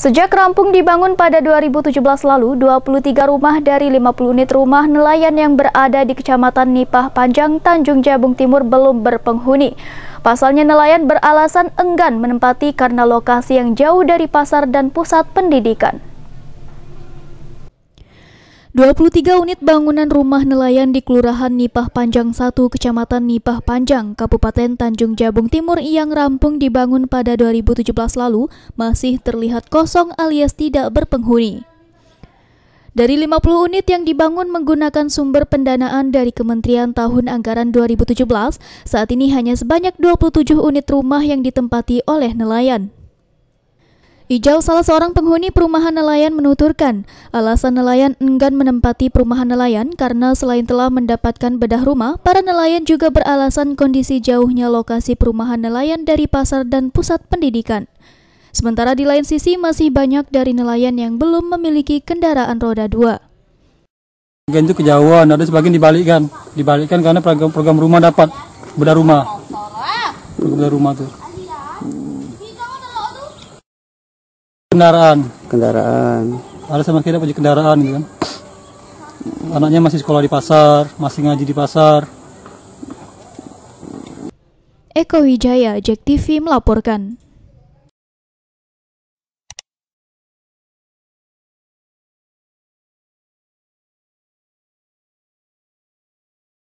Sejak rampung dibangun pada 2017 lalu, 23 rumah dari 50 unit rumah nelayan yang berada di Kecamatan Nipah Panjang, Tanjung Jabung Timur belum berpenghuni. Pasalnya nelayan beralasan enggan menempati karena lokasi yang jauh dari pasar dan pusat pendidikan. 23 unit bangunan rumah nelayan di Kelurahan Nipah Panjang 1, Kecamatan Nipah Panjang, Kabupaten Tanjung Jabung Timur yang rampung dibangun pada 2017 lalu masih terlihat kosong alias tidak berpenghuni. Dari 50 unit yang dibangun menggunakan sumber pendanaan dari Kementerian Tahun Anggaran 2017, saat ini hanya sebanyak 27 unit rumah yang ditempati oleh nelayan. Ijal salah seorang penghuni perumahan nelayan menuturkan, alasan nelayan enggan menempati perumahan nelayan karena selain telah mendapatkan bedah rumah, para nelayan juga beralasan kondisi jauhnya lokasi perumahan nelayan dari pasar dan pusat pendidikan. Sementara di lain sisi masih banyak dari nelayan yang belum memiliki kendaraan roda dua. Sebagian itu kejauhan, ada sebagian dibalikkan. Dibalikkan karena program, program rumah dapat bedah rumah. Bedah rumah tuh. Kendaraan. Kendaraan. Ada sama kita punya kendaraan gitu kan. Anaknya masih sekolah di pasar masih ngaji di pasar. Eko Wijaya, Jack TV melaporkan.